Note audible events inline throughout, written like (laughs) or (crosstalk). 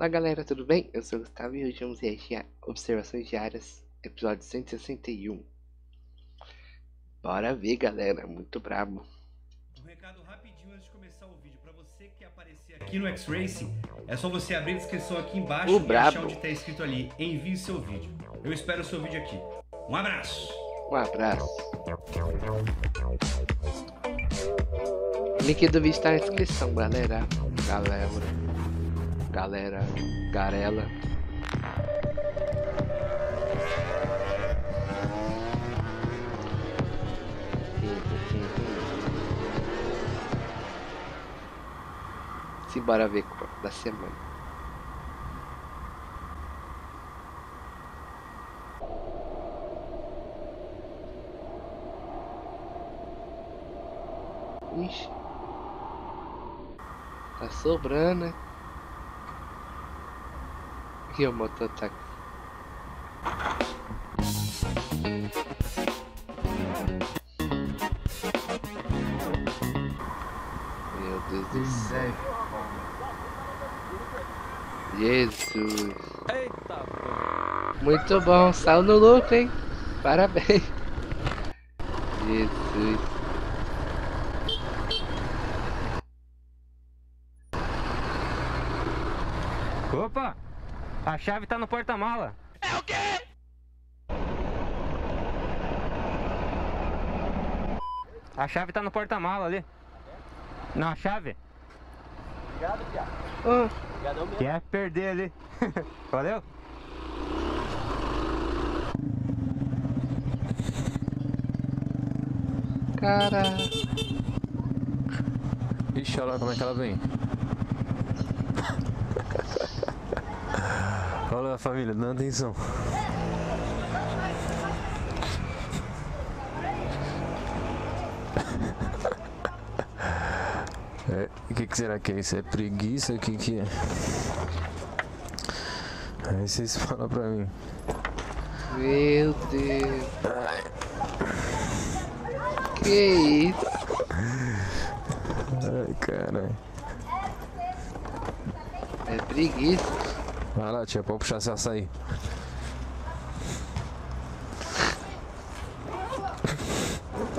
Olá galera, tudo bem? Eu sou o Gustavo e hoje vamos reagir a Observações Diárias, episódio 161. Bora ver galera, muito brabo. Um recado rapidinho antes de começar o vídeo. Pra você que quer aparecer aqui no X-Racing, é só você abrir a descrição aqui embaixo O e brabo. achar onde tá escrito ali. Envie seu vídeo. Eu espero o seu vídeo aqui. Um abraço! Um abraço. Link do vídeo tá na descrição, galera. Galera. Galera. Garela. Simbora ver da semana. Ixi. Tá sobrando, né? E o mototáxi. Meu Deus do céu. Jesus. Eita, Muito bom, saiu no lucro, hein? Parabéns. Jesus. Opa! A chave tá no porta-mala. É o quê? A chave tá no porta-mala ali. Não, a chave. Oh, Quer perder ali. (laughs) Valeu? cara. Ixi, olha lá como é que ela vem. Olha lá, família, dando atenção. (laughs) É, o que, que será que é isso? É preguiça? O que, que é? Aí vocês falam pra mim. Meu Deus. Que isso? Ai, caralho. É preguiça. Vai lá, tia, pode puxar seu açaí.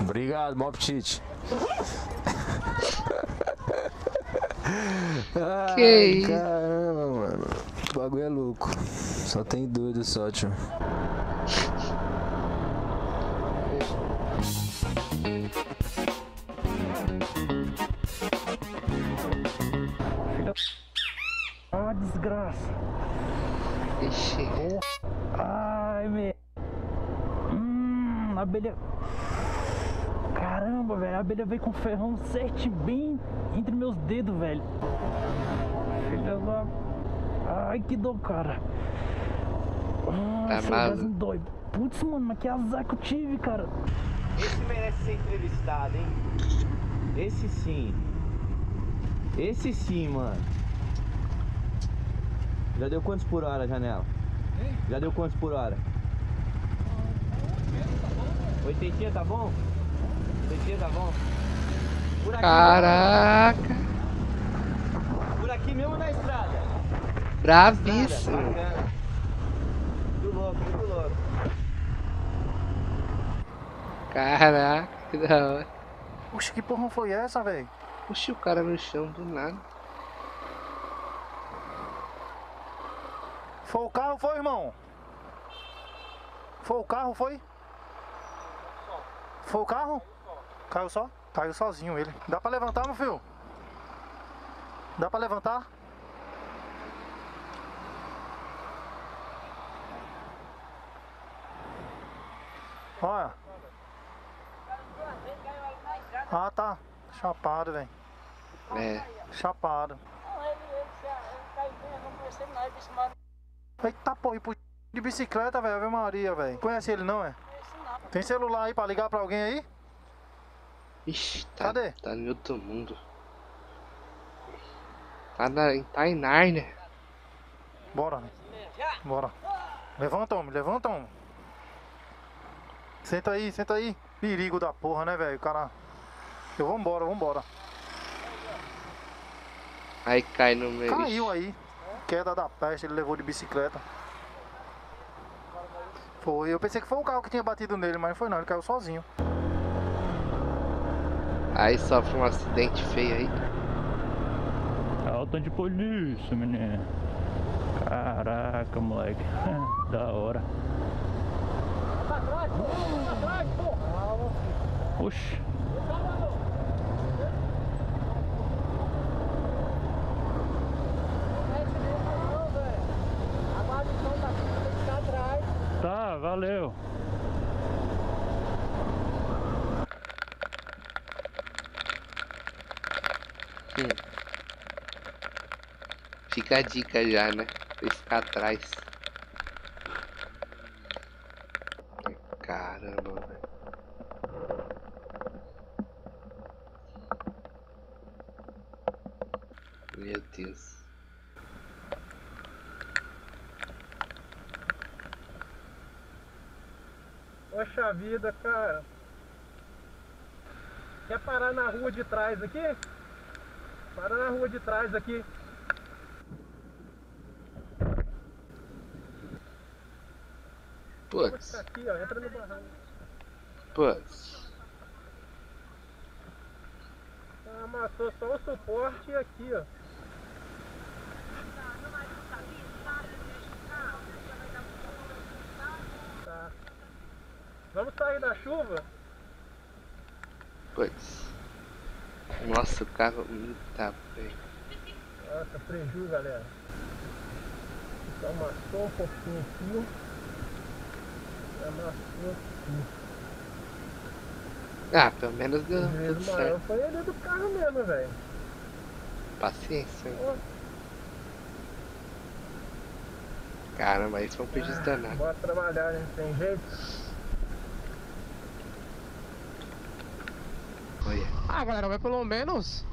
Obrigado, bom apetite. (laughs) Ai, Que isso? Caramba, mano. O bagulho é louco. Só tem doido só, tio. Hum, a abelha. Caramba, velho. A abelha veio com o ferrão certinho bem entre meus dedos, velho. Filha da. Ai, que dor, cara. Tá Ai, maluco. um dói. Putz, mano, mas que azar que eu tive, cara. Esse merece ser entrevistado, hein? Esse sim. Esse sim, mano. Já deu quantos por hora a janela? Já deu quantos por hora? Oitentinha tá bom? Oitentinha tá bom? Por aqui, Caraca. por aqui mesmo na estrada. Bravíssimo. Muito louco, muito louco. Caraca, que da hora. Puxa, que porra foi essa, velho? Puxa o cara no chão do nada. Foi o carro, foi, irmão? Foi o carro, foi? Foi o carro? Caiu só? Caiu sozinho ele. Dá pra levantar, meu filho? Dá pra levantar? Olha. Ah, tá. Chapado, velho. É. Chapado. Eita porra, e de bicicleta, velho, Ave Maria, velho. Conhece ele não, é? Tem celular aí pra ligar pra alguém aí? Ixi, tá, Cadê? tá em outro mundo. Tá, na, tá em Narnia. Bora, né? Bora. Levanta, homem, levanta, homem. Senta aí, senta aí. Perigo da porra, né, velho? O cara. Eu vambora, vambora. Aí cai no meio. Caiu aí. queda da peste, ele levou de bicicleta. Foi, eu pensei que foi um carro que tinha batido nele, mas não foi não, ele caiu sozinho. Aí sofre um acidente feio aí. Alta de polícia, menino. Caraca, moleque. (laughs) da hora. Oxi. Tá, valeu. Hum. Fica a dica já, né? Pra ficar atrás. Caramba, velho. Meu Deus. Poxa vida, cara. Quer parar na rua de trás aqui? Para na rua de trás aqui. Putz, aqui, ó. Entra no barranco. putz. Ah, Amassou só o suporte e aqui, ó. Tá. Vamos sair da chuva? Putz. Nossa, o carro. Tá bem. Nossa, preju, galera. Só amassou um pouquinho aqui. Ah, pelo menos deu O maior certo. foi ele do carro mesmo, velho. Paciência, hein? Ó. Caramba, aí foi um prejuízo danado. Bora trabalhar, né? Tem jeito. Olha. Ah, galera, mas pelo menos,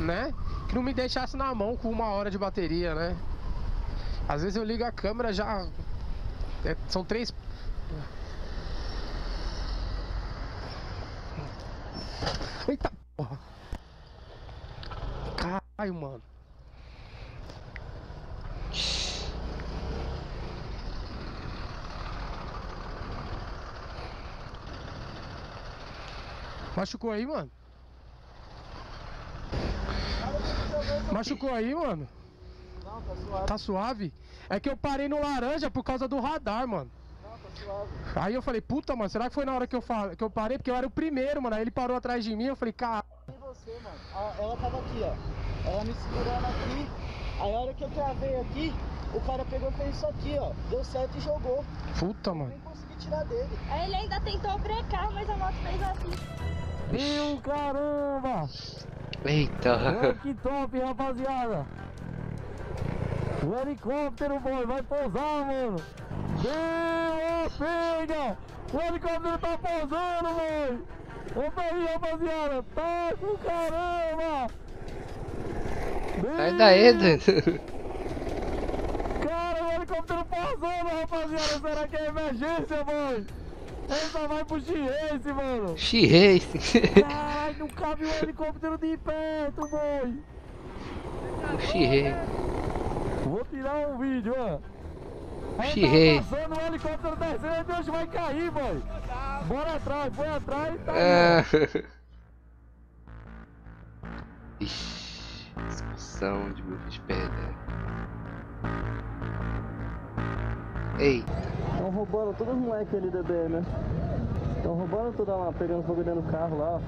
né? Que não me deixasse na mão com uma hora de bateria, né? Às vezes eu ligo a câmera já. é, são três. Eita porra! Caralho, mano. Machucou aí, mano? Machucou aí, mano? Não, tá suave. Tá suave? É que eu parei no laranja por causa do radar, mano. Aí eu falei, puta, mano, será que foi na hora que eu, fa... que eu parei? Porque eu era o primeiro, mano. Aí ele parou atrás de mim, eu falei, cara. E você, mano? Ela tava aqui, ó. Ela me segurando aqui. Aí a hora que eu travei aqui, o cara pegou e fez isso aqui, ó. Deu certo e jogou. Puta, mano. Nem consegui tirar dele. Aí ele ainda tentou brecar, mas a moto fez assim. Meu caramba! Eita. Olha que top, rapaziada! O helicóptero, boy, vai pousar, mano! Deu, pega! O helicóptero tá pousando, boy! Opa aí, rapaziada! Tá com caramba! Sai daí, Deu! Dan. Cara, o helicóptero pousando, rapaziada! Será que é emergência, boy? Ele só vai pro X-Race, mano! X-Race. Caralho, não cabe um helicóptero de perto, boy! X-Race. Vou tirar um vídeo, ó. Aí Xirrei. tá passando o helicóptero descendo, Deus vai cair, boy. Bora atrás, foi atrás e tá aí, (laughs) Ah. Ixi, discussão de burro de pedra. Ei, Estão roubando todos os moleques ali da BM, né? Estão roubando tudo lá, pegando fogo dentro do carro lá, ó.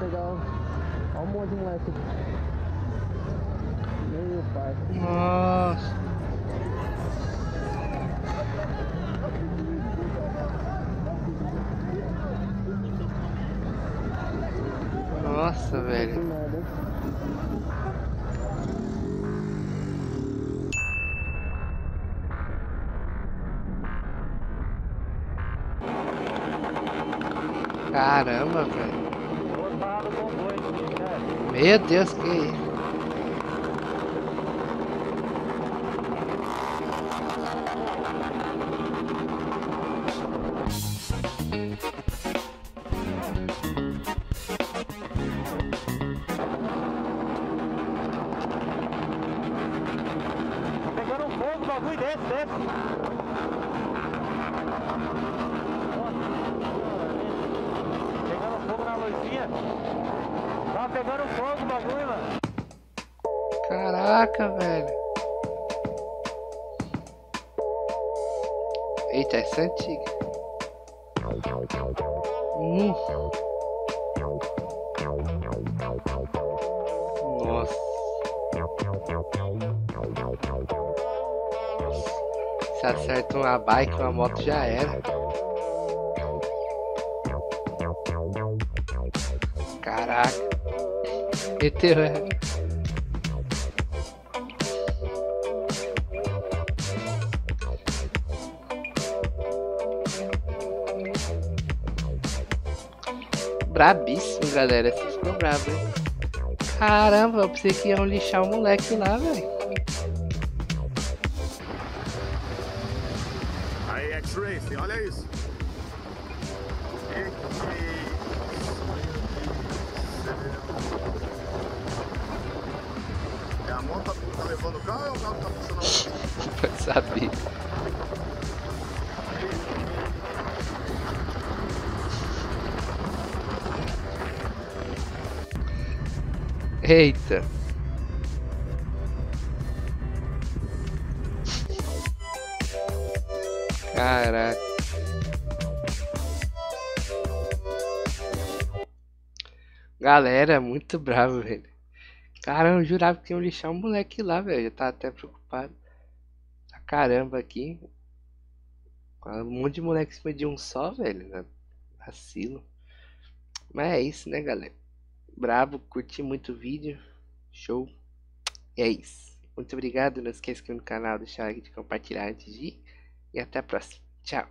Pegar. Olha um monte de moleque. Meu pai. nossa. Nossa, velho. Caramba, velho. Meu Deus, que Pegando um fogo, bagulho desse, desse. Fogo o bagulho, mano. Caraca, velho. Eita, essa é antiga. Hum. Nossa. Se acerta uma bike, uma moto já era. Caraca. Meteu ela. Brabíssimo, galera. Vocês ficou bravo, hein? Caramba, eu pensei que iam lixar o moleque lá, velho. Aí, X-Racing, olha isso. É levando o carro ou o carro tá funcionando? Eu sabia. Eita. Caraca. Galera, muito bravo, velho. Caramba, eu jurava que iam lixar um moleque lá, velho. Eu tava até preocupado. Pra caramba aqui. Um monte de moleque em cima de um só, velho. né? Vacilo. Mas é isso, né, galera? Bravo, curti muito o vídeo. Show. E é isso. Muito obrigado. Não esqueça que no canal deixar like de compartilhar antes de ir. E até a próxima. Tchau.